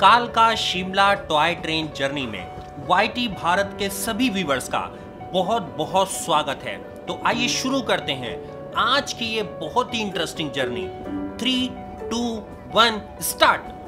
कालका Shimla toy train journey में YT Bharat के सभी व्यूवर्स का बहुत बहुत स्वागत है। तो आइए शुरू करते हैं। आज की ये बहुत ही interesting journey three two one start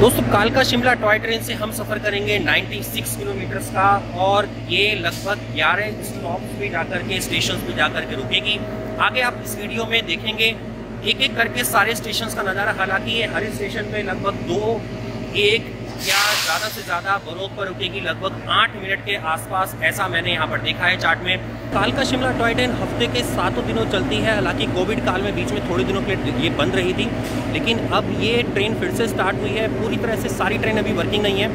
दोस्तों कालका शिमला टॉय ट्रेन से हम सफ़र करेंगे 96 किलोमीटर का और ये लगभग 11 स्टॉप पे जाकर के स्टेशन पे जाकर के रुकेगी। आगे आप इस वीडियो में देखेंगे एक एक करके सारे स्टेशन का नज़ारा। हालाँकि ये हर स्टेशन पे लगभग दो, एक या ज़्यादा से ज़्यादा बरोक पर रुकेगी लगभग आठ मिनट के आसपास ऐसा मैंने यहाँ पर देखा है चार्ट में। कालका शिमला टॉय ट्रेन हफ़्ते के सातों दिनों चलती है। हालाँकि कोविड काल में बीच में थोड़े दिनों के लिए ये बंद रही थी, लेकिन अब ये ट्रेन फिर से स्टार्ट हुई है। पूरी तरह से सारी ट्रेन अभी वर्किंग नहीं है।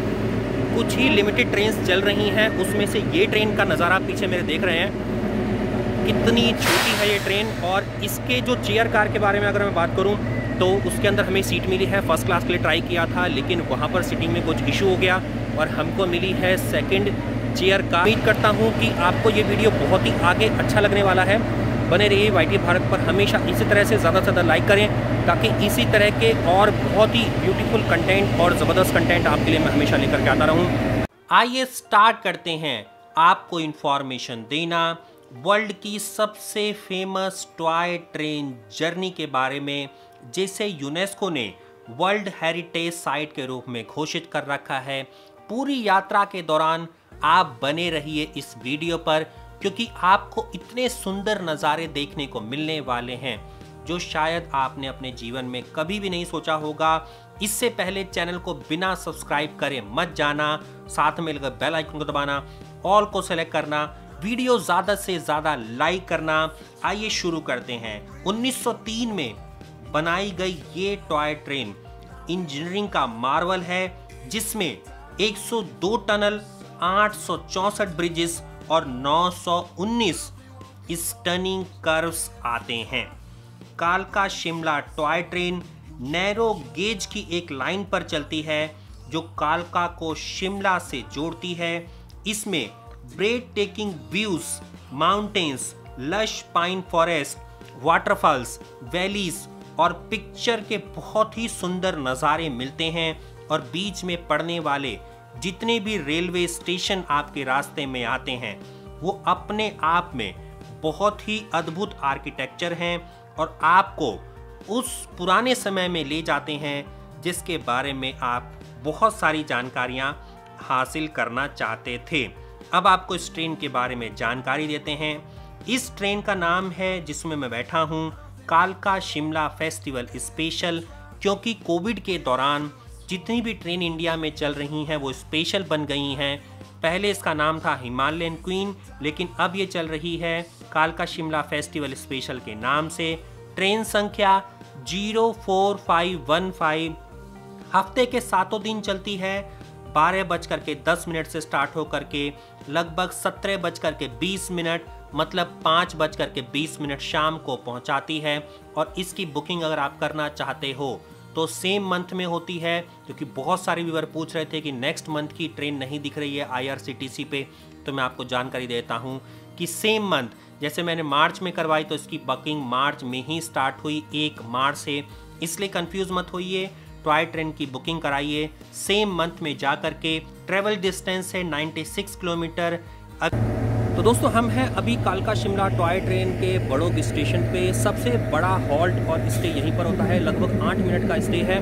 कुछ ही लिमिटेड ट्रेन चल रही हैं। उसमें से ये ट्रेन का नज़ारा पीछे मेरे देख रहे हैं। कितनी छोटी है ये ट्रेन और इसके जो चेयर कार के बारे में अगर मैं बात करूँ तो उसके अंदर हमें सीट मिली है फ़र्स्ट क्लास के लिए ट्राई किया था, लेकिन वहाँ पर सीटिंग में कुछ इशू हो गया और हमको मिली है सेकंड चेयर का। उम्मीद करता हूँ कि आपको ये वीडियो बहुत ही आगे अच्छा लगने वाला है। बने रहिए वाई भारत पर। हमेशा इसी तरह से ज़्यादा से ज़्यादा लाइक करें, ताकि इसी तरह के और बहुत ही ब्यूटीफुल कंटेंट और ज़बरदस्त कंटेंट आपके लिए मैं हमेशा लेकर के आता रहूँ। आइए स्टार्ट करते हैं। आपको इन्फॉर्मेशन देना। वर्ल्ड की सबसे फ़ेमस टॉय ट्रेन जर्नी के बारे में जिसे यूनेस्को ने वर्ल्ड हेरिटेज साइट के रूप में घोषित कर रखा है। पूरी यात्रा के दौरान आप बने रहिए इस वीडियो पर, क्योंकि आपको इतने सुंदर नज़ारे देखने को मिलने वाले हैं, जो शायद आपने अपने जीवन में कभी भी नहीं सोचा होगा। इससे पहले चैनल को बिना सब्सक्राइब करे मत जाना, साथ में लगा बेल आइकन को दबाना, ऑल को सेलेक्ट करना, वीडियो ज़्यादा से ज़्यादा लाइक करना। आइए शुरू करते हैं। 1903 में बनाई गई ये टॉय ट्रेन इंजीनियरिंग का मार्वल है, जिसमें 102 टनल, आठ ब्रिजेस और 919 स्टनिंग कर्व्स आते हैं। कालका Shimla toy train narrow gauge की एक लाइन पर चलती है, जो कालका को शिमला से जोड़ती है। इसमें breathtaking views mountains lush pine forest waterfalls valleys और पिक्चर के बहुत ही सुंदर नज़ारे मिलते हैं और बीच में पड़ने वाले जितने भी रेलवे स्टेशन आपके रास्ते में आते हैं, वो अपने आप में बहुत ही अद्भुत आर्किटेक्चर हैं और आपको उस पुराने समय में ले जाते हैं जिसके बारे में आप बहुत सारी जानकारियाँ हासिल करना चाहते थे। अब आपको इस ट्रेन के बारे में जानकारी देते हैं। इस ट्रेन का नाम है जिसमें मैं बैठा हूँ। कालका शिमला फेस्टिवल स्पेशल, क्योंकि कोविड के दौरान जितनी भी ट्रेन इंडिया में चल रही हैं, वो स्पेशल बन गई हैं। पहले इसका नाम था हिमालयन क्वीन, लेकिन अब ये चल रही है कालका शिमला फेस्टिवल स्पेशल के नाम से। ट्रेन संख्या zero four five one five हफ़्ते के सातों दिन चलती है। बारह बज कर के दस मिनट से स्टार्ट होकर के लगभग सत्रह बज कर के बीस मिनट मतलब पाँच बज कर के बीस मिनट शाम को पहुंचाती है और इसकी बुकिंग अगर आप करना चाहते हो तो सेम मंथ में होती है, क्योंकि बहुत सारे व्यूवर पूछ रहे थे कि नेक्स्ट मंथ की ट्रेन नहीं दिख रही है आईआरसीटीसी पे। तो मैं आपको जानकारी देता हूँ कि सेम मंथ, जैसे मैंने मार्च में करवाई तो इसकी बुकिंग मार्च में ही स्टार्ट हुई, एक मार्च से। इसलिए कंफ्यूज मत होइए, टॉय ट्रेन की बुकिंग कराइए। सेम मंथ में जा कर के ट्रेवल डिस्टेंस है 96 किलोमीटर। तो दोस्तों, हम हैं अभी कालका शिमला टॉय ट्रेन के बड़ोग स्टेशन पे। सबसे बड़ा हॉल्ट और स्टे यहीं पर होता है। लगभग आठ मिनट का स्टे है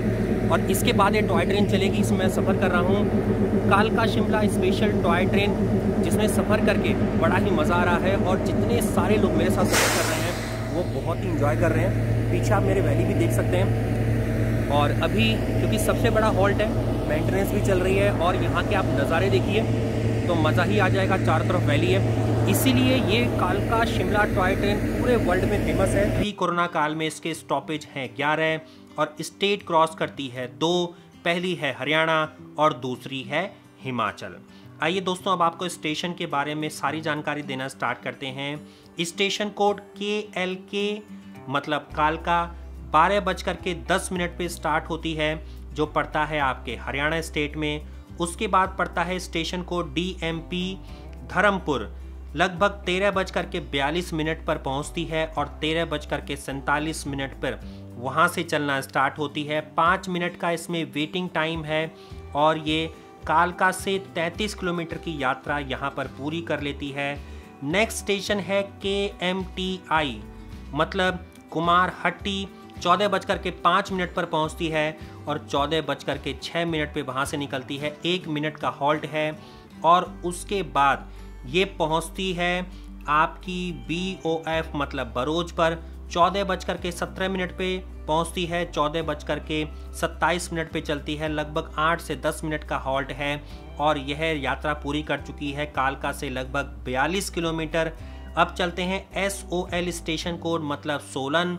और इसके बाद ये टॉय ट्रेन चलेगी। इसमें मैं सफ़र कर रहा हूँ कालका शिमला स्पेशल टॉय ट्रेन, जिसमें सफ़र करके बड़ा ही मज़ा आ रहा है और जितने सारे लोग मेरे साथ सफ़र कर रहे हैं, वो बहुत ही इंजॉय कर रहे हैं। पीछे आप मेरे वैली भी देख सकते हैं। और अभी क्योंकि सबसे बड़ा हॉल्ट है मेंटेनेंस भी चल रही है और यहाँ के आप नज़ारे देखिए तो मज़ा ही आ जाएगा। चारों तरफ़ वैली है। इसीलिए ये कालका शिमला टॉय ट्रेन पूरे वर्ल्ड में फ़ेमस है। अभी कोरोना काल में इसके स्टॉपेज हैं ग्यारह और स्टेट क्रॉस करती है दो। पहली है हरियाणा और दूसरी है हिमाचल। आइए दोस्तों, अब आपको स्टेशन के बारे में सारी जानकारी देना स्टार्ट करते हैं। स्टेशन कोड के एल के मतलब कालका, बारह बजकर के दस मिनट पे स्टार्ट होती है, जो पड़ता है आपके हरियाणा स्टेट में। उसके बाद पड़ता है station code D M P Dharampur. लगभग तेरह बजकर के बयालीस मिनट पर पहुँचती है और तेरह बजकर के सैंतालीस मिनट पर वहाँ से चलना स्टार्ट होती है। पाँच मिनट का इसमें वेटिंग टाइम है और ये कालका से 33 किलोमीटर की यात्रा यहाँ पर पूरी कर लेती है। नेक्स्ट स्टेशन है के एम टी आई मतलब कुमार हट्टी। चौदह बजकर के पाँच मिनट पर पहुँचती है और चौदह बजकर के छः मिनट पे वहाँ से निकलती है। एक मिनट का हॉल्ट है और उसके बाद ये पहुँचती है आपकी बी ओ एफ़ मतलब बरोज पर। चौदह बजकर के सत्रह मिनट पे पहुँचती है। चौदह बजकर के सत्ताईस मिनट पे चलती है। लगभग आठ से दस मिनट का हॉल्ट है और यह यात्रा पूरी कर चुकी है। कालका से लगभग बयालीस किलोमीटर। अब चलते हैं S O L station code मतलब सोलन।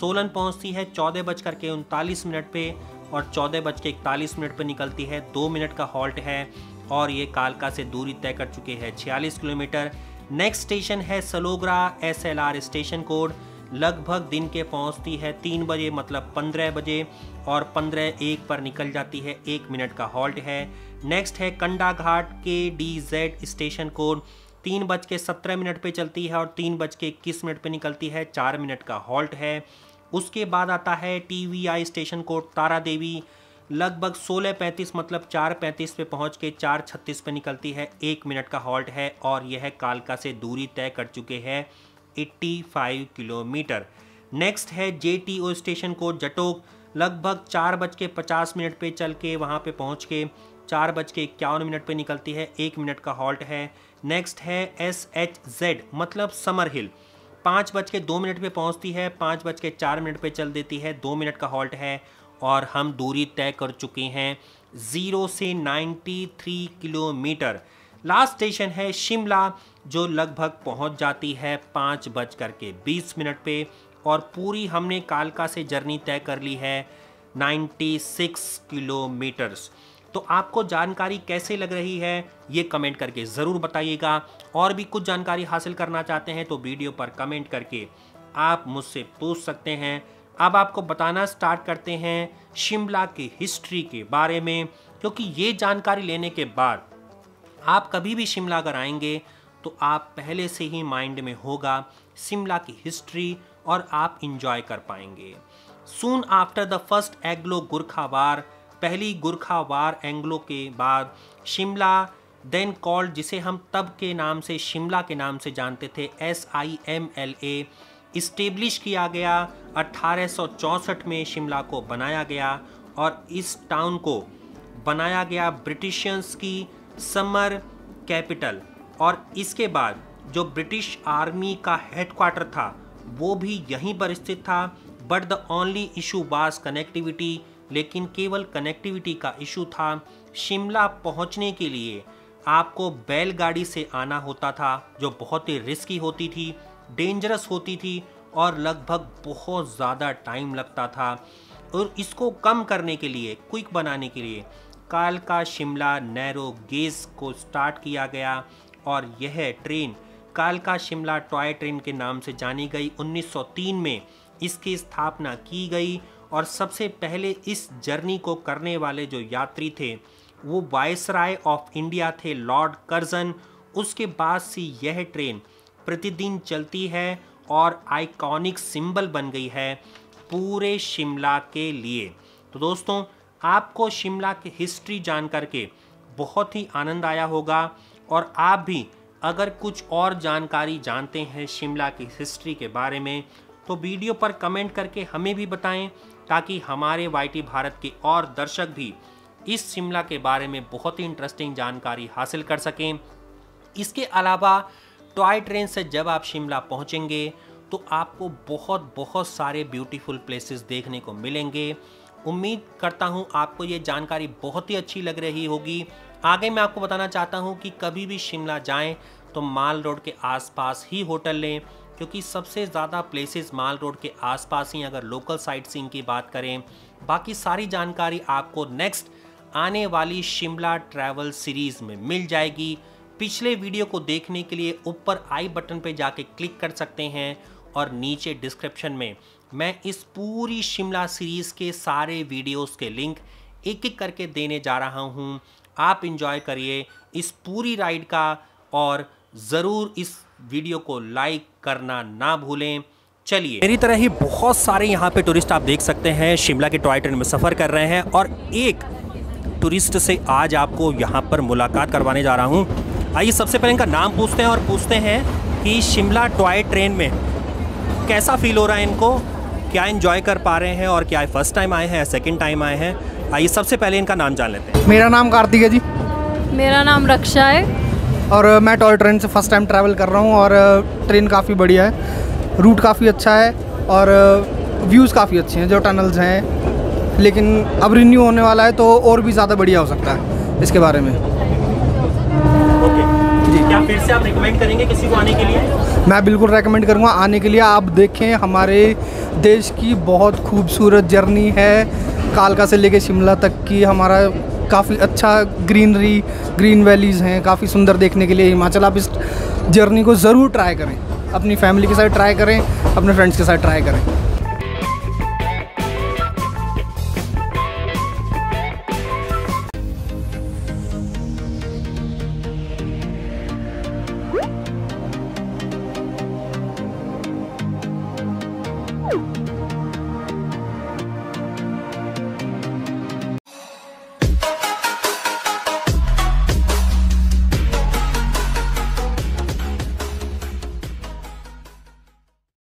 सोलन पहुँचती है चौदह बजकर के उनतालीस मिनट पे और चौदह बज के इकतालीस मिनट पर निकलती है। दो मिनट का हॉल्ट है। और ये कालका से दूरी तय कर चुके हैं। छियालीस किलोमीटर। नेक्स्ट स्टेशन है सलोगरा एस स्टेशन कोड लगभग दिन के पहुँचती है तीन बजे मतलब पंद्रह बजे और पंद्रह एक पर निकल जाती है। एक मिनट का हॉल्ट है। नेक्स्ट है कंडा घाट के डी जेड स्टेशन कोड तीन बज के सत्रह मिनट पे चलती है और तीन बज के इक्कीस मिनट पे निकलती है। चार मिनट का हॉल्ट है। उसके बाद आता है T V I station code Tara Devi लगभग सोलह पैंतीस मतलब चार पैंतीस पे पहुँच के चार छत्तीस पे निकलती है। एक मिनट का हॉल्ट है और यह कालका से दूरी तय कर चुके हैं 85 किलोमीटर। नेक्स्ट है जे टी ओ स्टेशन को जटोक। लगभग चार बज के पचास मिनट पे चल के वहाँ पे पहुँच के चार बज के इक्यावन मिनट पे निकलती है। एक मिनट का हॉल्ट है। नेक्स्ट है एस एच जेड मतलब समर हिल। पाँच बज के दो मिनट पे पहुँचती है, पाँच बज के चार मिनट पे चल देती है। दो मिनट का हॉल्ट है। और हम दूरी तय कर चुके हैं ज़ीरो से 93 किलोमीटर। लास्ट स्टेशन है शिमला, जो लगभग पहुँच जाती है पाँच बज कर के बीस मिनट पे और पूरी हमने कालका से जर्नी तय कर ली है 96 किलोमीटर्स। तो आपको जानकारी कैसे लग रही है, ये कमेंट करके ज़रूर बताइएगा। और भी कुछ जानकारी हासिल करना चाहते हैं तो वीडियो पर कमेंट करके आप मुझसे पूछ सकते हैं। अब आपको बताना स्टार्ट करते हैं शिमला की हिस्ट्री के बारे में, क्योंकि ये जानकारी लेने के बाद आप कभी भी शिमला अगर आएँगे तो आप पहले से ही माइंड में होगा शिमला की हिस्ट्री और आप इंजॉय कर पाएँगे। Soon after the first Anglo Gurkha war पहली गुरखा वार एंग्लो के बाद शिमला देन कॉल्ड जिसे हम तब के नाम से, शिमला के नाम से जानते थे S I M L A establish किया गया। अट्ठारह में शिमला को बनाया गया और इस टाउन को बनाया गया ब्रिटिशियंस की समर कैपिटल और इसके बाद जो ब्रिटिश आर्मी का हेडक्वार्टर था, वो भी यहीं पर स्थित था। But the only issue was connectivity लेकिन केवल कनेक्टिविटी का इशू था। शिमला पहुँचने के लिए आपको बैलगाड़ी से आना होता था, जो बहुत ही रिस्की होती थी। डेंजरस होती थी और लगभग बहुत ज़्यादा टाइम लगता था। और इसको कम करने के लिए क्विक बनाने के लिए कालका शिमला नैरो गेज को स्टार्ट किया गया और यह ट्रेन कालका शिमला टॉय ट्रेन के नाम से जानी गई। 1903 में इसकी स्थापना की गई और सबसे पहले इस जर्नी को करने वाले जो यात्री थे, वो वायसराय ऑफ़ इंडिया थे लॉर्ड कर्जन उसके बाद से यह ट्रेन प्रतिदिन चलती है और आइकॉनिक सिंबल बन गई है पूरे शिमला के लिए। तो दोस्तों, आपको शिमला की हिस्ट्री जान करके बहुत ही आनंद आया होगा और आप भी अगर कुछ और जानकारी जानते हैं शिमला की हिस्ट्री के बारे में तो वीडियो पर कमेंट करके हमें भी बताएँ ताकि हमारे YT भारत के और दर्शक भी इस शिमला के बारे में बहुत ही इंटरेस्टिंग जानकारी हासिल कर सकें। इसके अलावा टॉय ट्रेन से जब आप शिमला पहुँचेंगे तो आपको बहुत बहुत सारे ब्यूटीफुल प्लेसेस देखने को मिलेंगे। उम्मीद करता हूँ आपको ये जानकारी बहुत ही अच्छी लग रही होगी। आगे मैं आपको बताना चाहता हूँ कि कभी भी शिमला जाएँ तो माल रोड के आसपास ही होटल लें, क्योंकि सबसे ज़्यादा प्लेसेस माल रोड के आसपास ही अगर लोकल साइट सीइंग की बात करें, बाकी सारी जानकारी आपको नेक्स्ट आने वाली शिमला ट्रैवल सीरीज़ में मिल जाएगी। पिछले वीडियो को देखने के लिए ऊपर आई बटन पर जाके क्लिक कर सकते हैं और नीचे डिस्क्रिप्शन में मैं इस पूरी शिमला सीरीज़ के सारे वीडियोस के लिंक एक एक करके देने जा रहा हूँ। आप इंजॉय करिए इस पूरी राइड का और ज़रूर इस वीडियो को लाइक करना ना भूलें। चलिए। मेरी तरह ही बहुत सारे यहाँ पे टूरिस्ट आप देख सकते हैं, शिमला के टॉय ट्रेन में सफ़र कर रहे हैं और एक टूरिस्ट से आज आपको यहाँ पर मुलाकात करवाने जा रहा हूँ। आइए सबसे पहले इनका नाम पूछते हैं और पूछते हैं कि शिमला टॉय ट्रेन में कैसा फील हो रहा है इनको? क्या इन्जॉय कर पा रहे हैं और क्या फ़र्स्ट टाइम आए हैं या सेकेंड टाइम आए हैं? आइए सबसे पहले इनका नाम जान लेते हैं। मेरा नाम कार्तिक है जी। मेरा नाम रक्षा है। और मैं टॉय ट्रेन से फ़र्स्ट टाइम ट्रैवल कर रहा हूँ और ट्रेन काफ़ी बढ़िया है। रूट काफ़ी अच्छा है और व्यूज़ काफ़ी अच्छे हैं जो टनल्स हैं। लेकिन अब रिन्यू होने वाला है तो और भी ज़्यादा बढ़िया हो सकता है इसके बारे में। क्या फिर से आप रिकमेंड करेंगे किसी को आने के लिए? मैं बिल्कुल रेकमेंड करूँगा आने के लिए। आप देखें, हमारे देश की बहुत खूबसूरत जर्नी है। कालका से लेके शिमला तक की हमारा काफ़ी अच्छा ग्रीनरी ग्रीन वैलीज़ हैं, काफ़ी सुंदर देखने के लिए हिमाचल। आप इस जर्नी को ज़रूर ट्राई करें। अपनी फैमिली के साथ ट्राई करें, अपने फ्रेंड्स के साथ ट्राई करें।